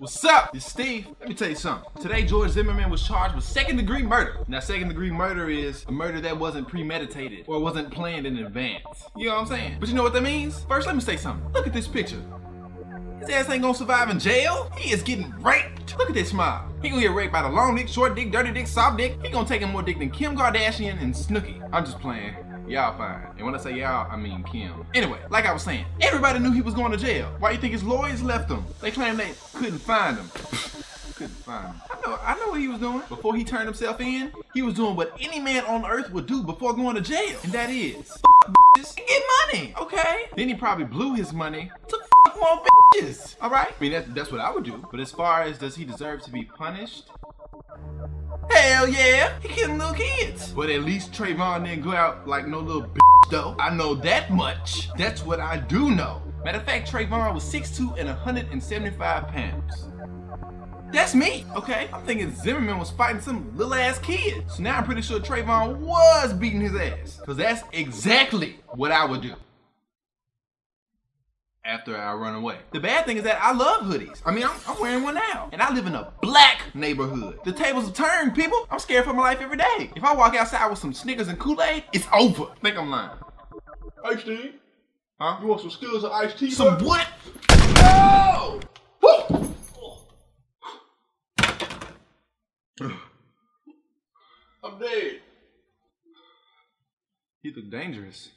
What's up? It's Steve. Let me tell you something. Today, George Zimmerman was charged with second degree murder. Now, second degree murder is a murder that wasn't premeditated or wasn't planned in advance. You know what I'm saying? But you know what that means? First, let me say something. Look at this picture. His ass ain't gonna survive in jail. He is getting raped. Look at this smile. He gonna get raped by the long dick, short dick, dirty dick, soft dick. He gonna take him more dick than Kim Kardashian and Snooki. I'm just playing. Y'all fine. And when I say y'all, I mean Kim. Anyway, like I was saying, everybody knew he was going to jail. Why you think his lawyers left him? They claimed they couldn't find him. couldn't find him. I know, I know what he was doing. Before he turned himself in, he was doing what any man on earth would do before going to jail. And that is, bitches and get money, okay? Then he probably blew his money to more bitches, all right? I mean, that's, that's what I would do. But as far as does he deserve to be punished? Hell yeah, he killing little kids. But at least Trayvon didn't go out like no little bitch though. I know that much. That's what I do know. Matter of fact, Trayvon was 6'2 and 175 pounds. That's me, okay? I'm thinking Zimmerman was fighting some little ass kid. So now I'm pretty sure Trayvon was beating his ass. Cause that's exactly what I would do after I run away. The bad thing is that I love hoodies. I mean, I'm, I'm, wearing one now. And I live in a black neighborhood. The tables have turned, people. I'm scared for my life every day. If I walk outside with some Snickers and Kool-Aid, it's over. I think I'm lying. Ice tea? Huh? You want some skills of iced tea? Some what? No! I'm dead. You look dangerous.